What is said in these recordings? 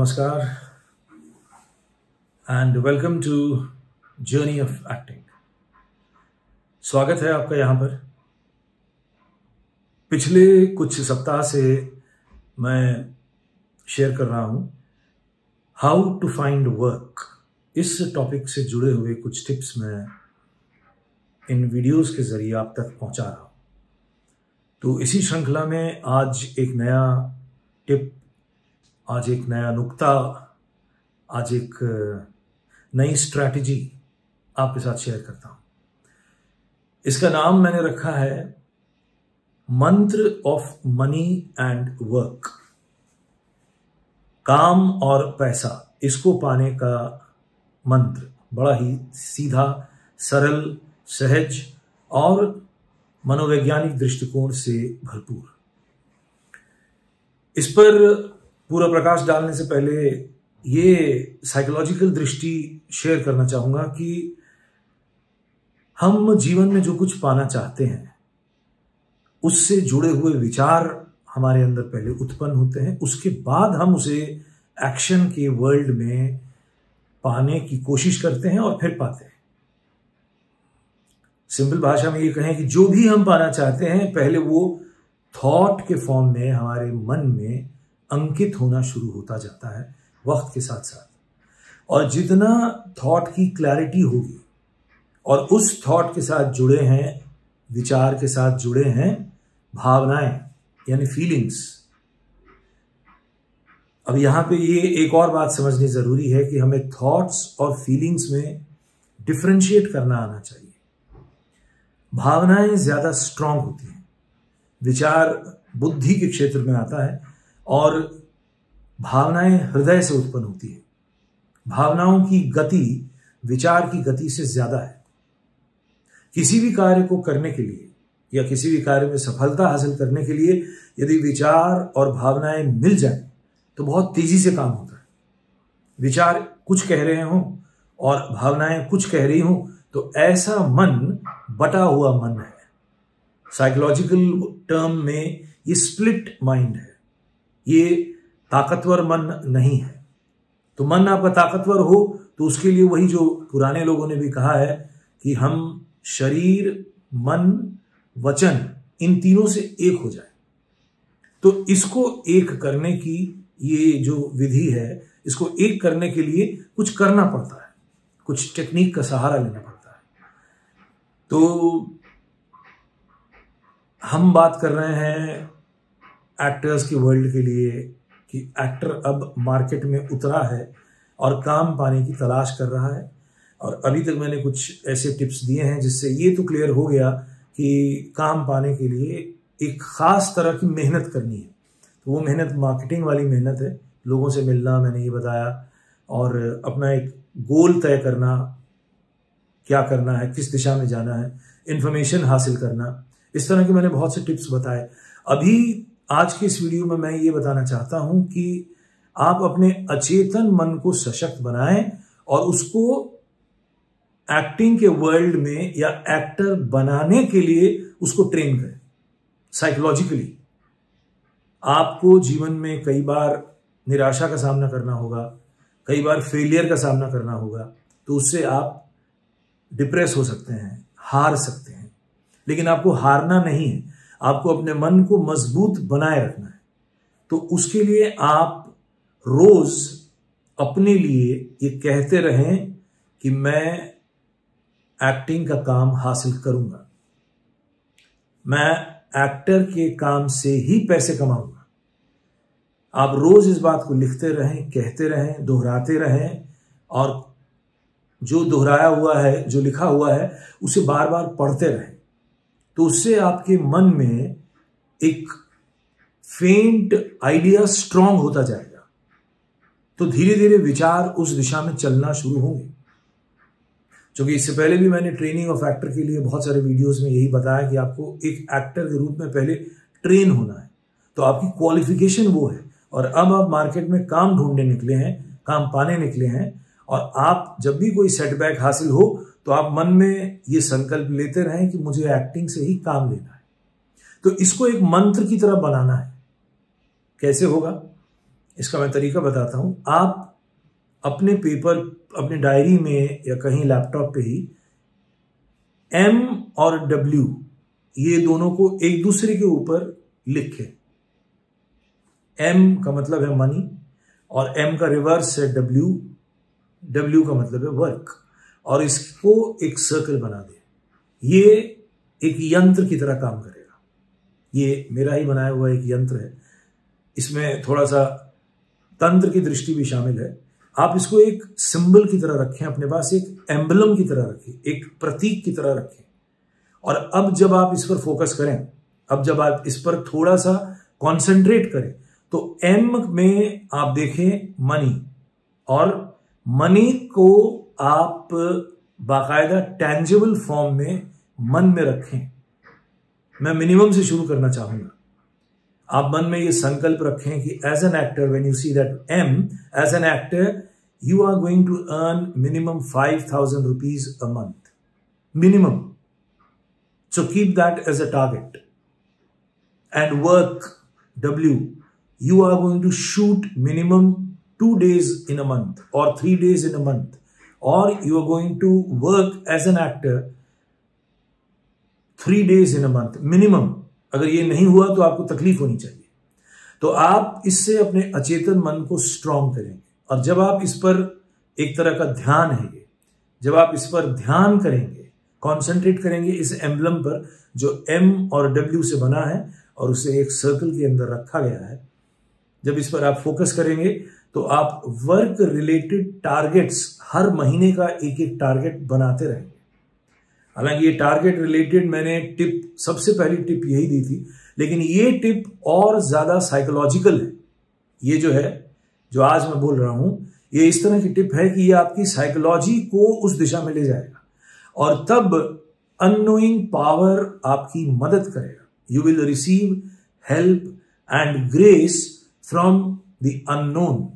नमस्कार and welcome to journey of acting स्वागत है आपका यहाँ पर। पिछले कुछ सप्ताह से मैं शेयर कर रहा हूँ हाउ टू फाइंड वर्क इस टॉपिक से जुड़े हुए कुछ टिप्स मैं इन वीडियोस के ज़रिए आप तक पहुँचा रहा हूँ। तो इसी श्रृंखला में आज एक नया टिप आज एक नया नुक्ता, आज एक नई स्ट्रैटेजी आपके साथ शेयर करता हूँ। इसका नाम मैंने रखा है मंत्र ऑफ़ मनी एंड वर्क काम और पैसा, इसको पाने का मंत्र। बड़ा ही सीधा, सरल, सहज और मनोवैज्ञानिक दृष्टिकोण से भरपूर। इस पर पूरा प्रकाश डालने से पहले ये साइकोलॉजिकल दृष्टि शेयर करना चाहूँगा कि हम जीवन में जो कुछ पाना चाहते हैं, उससे जुड़े हुए विचार हमारे अंदर पहले उत्पन्न होते हैं। उसके बाद हम उसे एक्शन के वर्ल्ड में पाने की कोशिश करते हैं और फिर पाते हैं। सिंपल भाषा में ये कहें कि जो भी हम पाना चाहते हैं, पहले वो थॉट के फॉर्म में, हमारे मन में अंकित होना शुरू होता जाता है वक्त के साथ साथ। और जितना थॉट की क्लैरिटी होगी, और उस थॉट के साथ जुड़े हैं, विचार के साथ जुड़े हैं, भावनाएँ, यानी फीलिंग्स अब यहाँ पे ये एक और बात समझनी ज़रूरी है कि हमें थॉट्स और फीलिंग्स में डिफ्रेंशिएट करना आना चाहिए। भावनाएँ ज़्यादा स्ट्रांग होती हैं। विचार बुद्धि के क्षेत्र में आता है और भावनाएँ हृदय से उत्पन्न होती है। भावनाओं की गति, विचार की गति से ज़्यादा है। किसी भी कार्य को करने के लिए या किसी भी कार्य में सफलता हासिल करने के लिए यदि विचार और भावनाएँ मिल जाए तो बहुत तेज़ी से काम होता है। विचार कुछ कह रहे हों और भावनाएँ कुछ कह रही हों तो ऐसा मन बटा हुआ मन है। साइकोलॉजिकल टर्म में ये स्प्लिट माइंड है। ये ताकतवर मन नहीं है। तो मन आपका ताकतवर हो तो उसके लिए वही जो पुराने लोगों ने भी कहा है कि हम शरीर, मन, वचन, इन तीनों से एक हो जाए। तो इसको एक करने की ये जो विधि है, इसको एक करने के लिए कुछ करना पड़ता है। कुछ टेक्निक का सहारा लेना पड़ता है। तो हम बात कर रहे हैं एक्टर्स के वर्ल्ड के लिए कि एक्टर अब मार्केट में उतरा है और काम पाने की तलाश कर रहा है। और अभी तक मैंने कुछ ऐसे टिप्स दिए हैं जिससे ये तो क्लियर हो गया कि काम पाने के लिए एक खास तरह की मेहनत करनी है। तो वो मेहनत मार्केटिंग वाली मेहनत है। लोगों से मिलना मैंने ये बताया। और अपना एक गोल तय करना, क्या करना है, किस दिशा में जाना है इन्फॉर्मेशन हासिल करना। इस तरह के मैंने बहुत से टिप्स बताए। अभी आज के इस वीडियो में मैं ये बताना चाहता हूँ कि आप अपने अचेतन मन को सशक्त बनाएँ और उसको एक्टिंग के वर्ल्ड में या एक्टर बनाने के लिए उसको ट्रेन करें साइकोलॉजिकली आपको जीवन में कई बार निराशा का सामना करना होगा, कई बार फेलियर का सामना करना होगा तो उससे आप डिप्रेस हो सकते हैं, हार सकते हैं। लेकिन आपको हारना नहीं है। आपको अपने मन को मज़बूत बनाए रखना है। तो उसके लिए आप रोज अपने लिए ये कहते रहें कि मैं एक्टिंग का काम हासिल करूँगा। मैं एक्टर के काम से ही पैसे कमाऊँगा। आप रोज इस बात को लिखते रहें, कहते रहें, दोहराते रहें और जो दोहराया हुआ है, जो लिखा हुआ है, उसे बार बार पढ़ते रहें। तो उससे आपके मन में एक फेंट आइडिया स्ट्रांग होता जाएगा। तो धीरे धीरे विचार उस दिशा में चलना शुरू होंगे। क्योंकि इससे पहले भी मैंने ट्रेनिंग ऑफ़ एक्टर के लिए बहुत सारे वीडियोस में यही बताया कि आपको एक एक्टर के रूप में पहले ट्रेन होना है। तो आपकी क्वालिफिकेशन वो है। और अब आप मार्केट में काम ढूँढने निकले हैं, काम पाने निकले हैं और आप जब भी कोई सेटबैक हासिल हो तो आप मन में ये संकल्प लेते रहें कि मुझे एक्टिंग से ही काम लेना है। तो इसको एक मंत्र की तरह बनाना है। कैसे होगा? इसका मैं तरीका बताता हूँ। आप अपने पेपर, अपने डायरी में या कहीं लैपटॉप पे ही एम और डब्ल्यू ये दोनों को एक दूसरे के ऊपर लिखें। एम का मतलब है मनी और एम का रिवर्स है डब्ल्यू डब्ल्यू का मतलब है वर्क और इसको एक सर्कल बना दे। ये एक यंत्र की तरह काम करेगा। ये मेरा ही बनाया हुआ एक यंत्र है। इसमें थोड़ा सा तंत्र की दृष्टि भी शामिल है। आप इसको एक सिंबल की तरह रखें, अपने पास एक एम्बलम की तरह रखें, एक प्रतीक की तरह रखें। और अब जब आप इस पर फोकस करें, अब जब आप इस पर थोड़ा सा कॉन्सेंट्रेट करें तो एम में आप देखें मनी और मनी को आप बाकायदा टेंजिबल फॉर्म में मन में रखें। मैं मिनिमम से शुरू करना चाहूँगा। आप मन में ये संकल्प रखें कि as an actor when you see that um as an actor you are going to earn minimum five thousand rupees a month minimum so keep that as a target and work W you are going to shoot minimum two days in a month or three days in a month. Or you are going to work as an actor three days in a month minimum अगर ये नहीं हुआ तो आपको तकलीफ़ होनी चाहिए। तो आप इससे अपने अचेतन मन को स्ट्रांग करेंगे। और जब आप इस पर एक तरह का ध्यान है ये, जब आप इस पर ध्यान करेंगे कॉन्सेंट्रेट करेंगे इस एम्बलम पर, जो एम और डब्ल्यू से बना है और उसे एक सर्कल के अंदर रखा गया है, जब इस पर आप फोकस करेंगे तो आप वर्क रिलेटेड टारगेट्स हर महीने का एक एक टारगेट बनाते रहेंगे। हालाँकि ये टारगेट रिलेटेड मैंने टिप सबसे पहली टिप यही दी थी, लेकिन ये टिप और ज़्यादा साइकोलॉजिकल है। ये जो है, जो आज मैं बोल रहा हूँ, ये इस तरह की टिप है कि ये आपकी साइकोलॉजी को उस दिशा में ले जाएगा और तब अनोइंग पावर आपकी मदद करेगा। You will receive help and grace from the unknown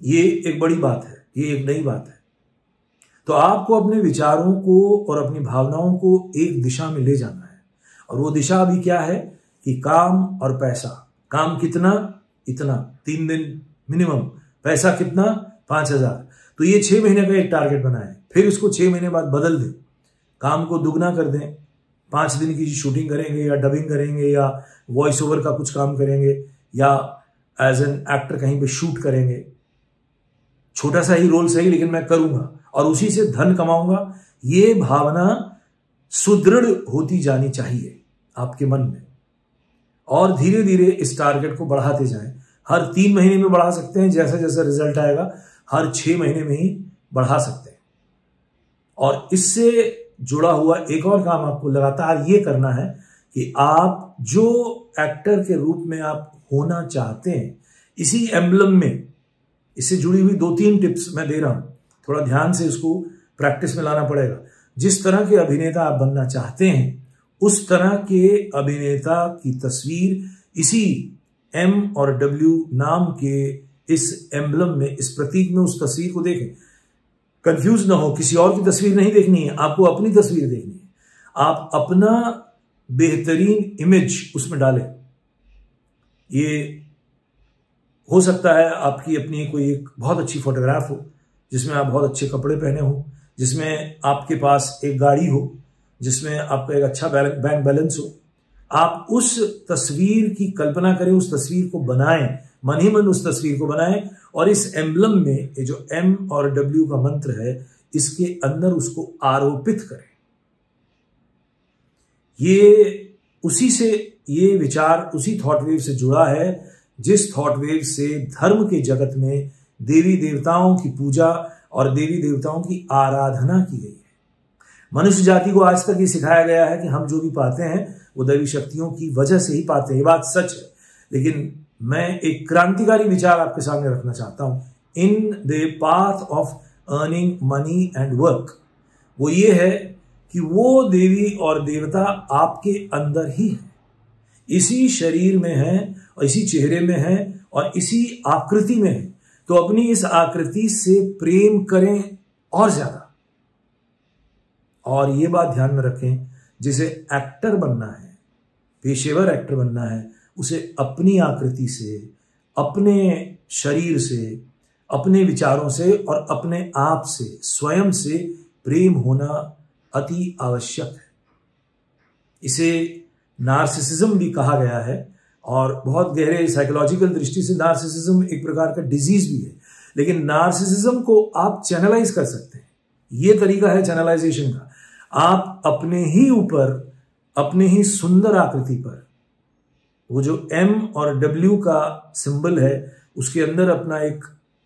ये एक बड़ी बात है, ये एक नई बात है। तो आपको अपने विचारों को और अपनी भावनाओं को एक दिशा में ले जाना है। और वो दिशा अभी क्या है कि काम और पैसा। काम कितना? इतना। तीन दिन मिनिमम पैसा कितना? पाँच हज़ार। तो ये छह महीने का एक टारगेट बनाए। फिर इसको छह महीने बाद बदल दें। काम को दुगना कर दें। पाँच दिन की शूटिंग करेंगे या डबिंग करेंगे या वॉइस ओवर का कुछ काम करेंगे या एज एन एक्टर कहीं पे शूट करेंगे। छोटा सा ही रोल सही, लेकिन मैं करूँगा। और उसी से धन कमाऊँगा। ये भावना सुदृढ़ होती जानी चाहिए आपके मन में। और धीरे धीरे इस टारगेट को बढ़ाते जाएँ। हर तीन महीने में बढ़ा सकते हैं, जैसा जैसा रिज़ल्ट आएगा, हर छह महीने में ही बढ़ा सकते हैं। और इससे जुड़ा हुआ एक और काम आपको लगातार ये करना है कि आप जो एक्टर के रूप में आप होना चाहते हैं, इसी एम्बलम में इससे जुड़ी हुई दो तीन टिप्स मैं दे रहा हूँ। थोड़ा ध्यान से इसको प्रैक्टिस में लाना पड़ेगा। जिस तरह के अभिनेता आप बनना चाहते हैं, उस तरह के अभिनेता की तस्वीर इसी एम और डब्ल्यू नाम के इस एम्बलम में, इस प्रतीक में, उस तस्वीर को देखें। कंफ्यूज ना हो, किसी और की तस्वीर नहीं देखनी है, आपको अपनी तस्वीर देखनी है। आप अपना बेहतरीन इमेज उसमें डालें। ये हो सकता है आपकी अपनी कोई एक बहुत अच्छी फोटोग्राफ हो, जिसमें आप बहुत अच्छे कपड़े पहने हो, जिसमें आपके पास एक गाड़ी हो, जिसमें आपका एक अच्छा बैंक बैलेंस हो। आप उस तस्वीर की कल्पना करें, उस तस्वीर को बनाएँ, मन ही मन उस तस्वीर को बनाएँ, और इस एम्बलम में, ये जो एम और डब्ल्यू का मंत्र है, इसके अंदर उसको आरोपित करें। ये उसी से, ये विचार, उसी थॉट वेव से जुड़ा है जिस थॉट वेव से धर्म के जगत में देवी देवताओं की पूजा और देवी देवताओं की आराधना की गई है। मनुष्य जाति को आज तक ये सिखाया गया है कि हम जो भी पाते हैं, वो दैवी शक्तियों की वजह से ही पाते हैं। ये बात सच है। लेकिन मैं एक क्रांतिकारी विचार आपके सामने रखना चाहता हूँ। In the path of earning money and work वो ये है कि वो देवी और देवता आपके अंदर ही है। इसी शरीर में है और इसी चेहरे में है और इसी आकृति में है। तो अपनी इस आकृति से प्रेम करें और ज़्यादा। और ये बात ध्यान में रखें, जिसे एक्टर बनना है, पेशेवर एक्टर बनना है, उसे अपनी आकृति से, अपने शरीर से, अपने विचारों से और अपने आप से, स्वयं से प्रेम होना अति आवश्यक है। इसे नार्सिसिज्म भी कहा गया है और बहुत गहरे साइकोलॉजिकल दृष्टि से नार्सिसिज्म एक प्रकार का डिज़ीज़ भी है। लेकिन नार्सिसिज्म को आप चैनलाइज कर सकते हैं। ये तरीका है चैनलाइजेशन का। आप अपने ही ऊपर, अपने ही सुंदर आकृति पर, वो जो एम और डब्ल्यू का सिंबल है, उसके अंदर अपना एक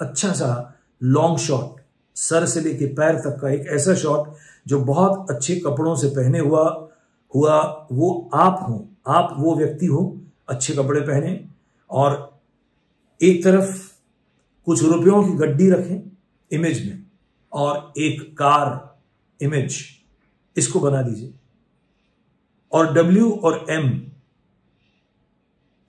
अच्छा सा लॉन्ग शॉट सर से लेके पैर तक का एक ऐसा शॉट जो बहुत अच्छे कपड़ों से पहने हुआ हुआ वो आप हो, आप वो व्यक्ति हो अच्छे कपड़े पहने और एक तरफ़ कुछ रुपयों की गड्डी रखें इमेज में और एक कार इमेज इसको बना दीजिए। और डब्ल्यू और एम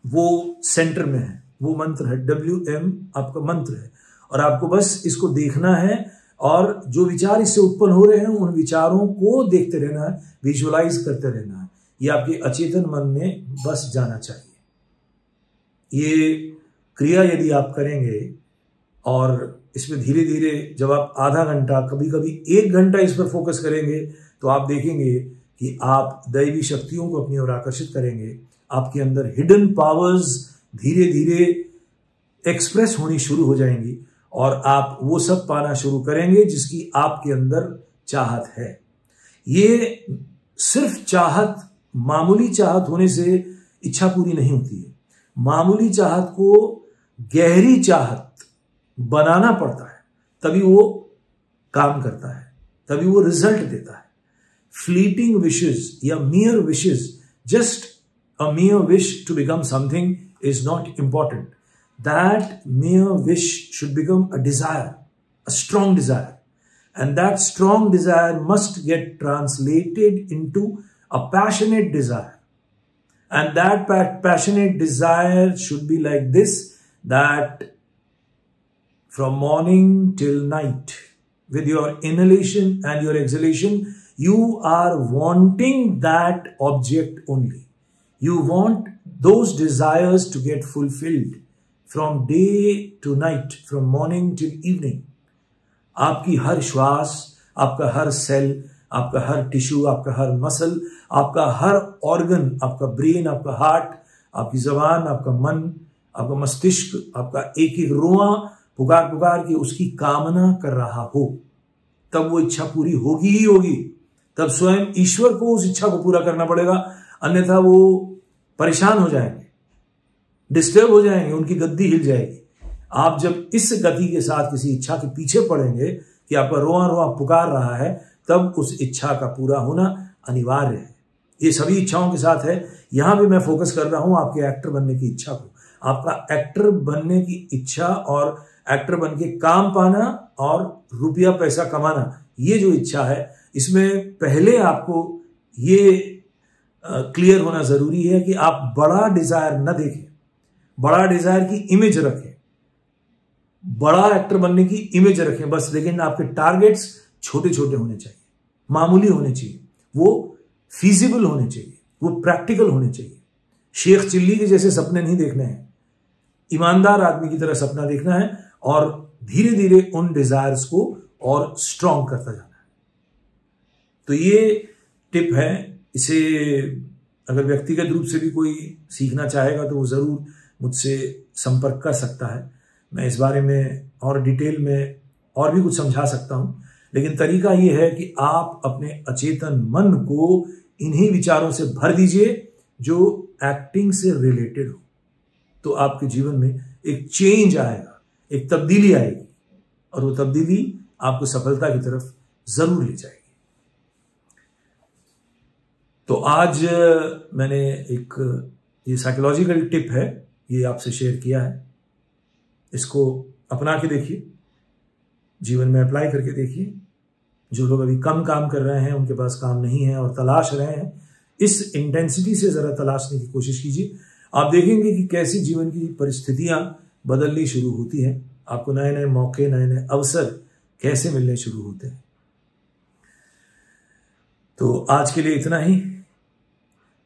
वो सेंटर में है, वो मंत्र है। डब्ल्यू एम आपका मंत्र है और आपको बस इसको देखना है और जो विचार इससे उत्पन्न हो रहे हैं उन विचारों को देखते रहना है विजुअलाइज करते रहना है। ये आपके अचेतन मन में बस जाना चाहिए। ये क्रिया यदि आप करेंगे और इसमें धीरे धीरे जब आप आधा घंटा कभी कभी एक घंटा इस पर फोकस करेंगे तो आप देखेंगे कि आप दैवी शक्तियों को अपनी ओर आकर्षित करेंगे। आपके अंदर हिडन पावर्स धीरे धीरे एक्सप्रेस होनी शुरू हो जाएँगी और आप वो सब पाना शुरू करेंगे जिसकी आपके अंदर चाहत है। ये सिर्फ़ चाहत मामूली चाहत होने से इच्छा पूरी नहीं होती है। मामूली चाहत को गहरी चाहत बनाना पड़ता है, तभी वो काम करता है, तभी वो रिज़ल्ट देता है। फ्लीटिंग विशेज या mere wishes just a mere wish to become something is not important that mere wish should become a desire a strong desire and that strong desire must get translated into a passionate desire and that passionate desire should be like this that from morning till night with your inhalation and your exhalation, you are wanting that object only. You want those desires to get fulfilled from day to night, from morning till evening. आपकी हर श्वास आपका हर cell आपका हर tissue आपका हर muscle आपका हर organ आपका brain आपका हार्ट आपकी जबान, आपका मन, आपका मस्तिष्क, आपका एक एक रुआ पुकार पुकार के उसकी कामना कर रहा हो। तब वो इच्छा पूरी होगी ही होगी। तब स्वयं ईश्वर को उस इच्छा को पूरा करना पड़ेगा। अन्यथा वो परेशान हो जाएँगे डिस्टर्ब हो जाएँगे, उनकी गद्दी हिल जाएगी। आप जब इस गति के साथ किसी इच्छा के पीछे पड़ेंगे कि आपका रोआ रोआ पुकार रहा है तब उस इच्छा का पूरा होना अनिवार्य है। ये सभी इच्छाओं के साथ है। यहाँ भी मैं फोकस कर रहा हूँ आपके एक्टर बनने की इच्छा को। आपका एक्टर बनने की इच्छा और एक्टर बन के काम पाना और रुपया पैसा कमाना, ये जो इच्छा है, इसमें पहले आपको ये क्लियर होना ज़रूरी है कि आप बड़ा डिज़ायर न देखें। बड़ा डिज़ायर की इमेज रखें। बड़ा एक्टर बनने की इमेज रखें। बस, लेकिन आपके टारगेट्स छोटे छोटे होने चाहिए। मामूली होने चाहिए। वो फीजिबल होने चाहिए। वो प्रैक्टिकल होने चाहिए। शेख चिल्ली के जैसे सपने नहीं देखने हैं। ईमानदार आदमी की तरह सपना देखना है और धीरे धीरे उन डिजायर्स को और स्ट्रॉन्ग करता जाना है। तो ये टिप है। इसे अगर व्यक्तिगत रूप से भी कोई सीखना चाहेगा तो वो ज़रूर मुझसे संपर्क कर सकता है। मैं इस बारे में और डिटेल में और भी कुछ समझा सकता हूँ। लेकिन तरीका यह है कि आप अपने अचेतन मन को इन्हीं विचारों से भर दीजिए जो एक्टिंग से रिलेटेड हो। तो आपके जीवन में एक चेंज आएगा, एक तब्दीली आएगी और वो तब्दीली आपको सफलता की तरफ़ ज़रूर ले जाएगी। तो आज मैंने एक, ये साइकोलॉजिकल टिप है, ये आपसे शेयर किया है। इसको अपना के देखिए, जीवन में अप्लाई करके देखिए। जो लोग अभी कम काम कर रहे हैं, उनके पास काम नहीं है और तलाश रहे हैं, इस इंटेंसिटी से जरा तलाशने की कोशिश कीजिए। आप देखेंगे कि कैसी जीवन की परिस्थितियाँ बदलनी शुरू होती है। आपको नए नए मौके नए नए अवसर कैसे मिलने शुरू होते हैं? तो आज के लिए इतना ही।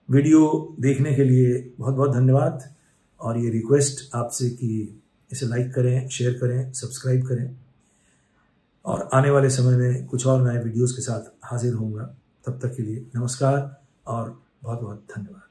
वीडियो देखने के लिए बहुत बहुत धन्यवाद। और ये रिक्वेस्ट आपसे कि इसे लाइक करें शेयर करें सब्सक्राइब करें। और आने वाले समय में कुछ और नए वीडियोस के साथ हाजिर होऊँगा। तब तक के लिए नमस्कार और बहुत बहुत धन्यवाद।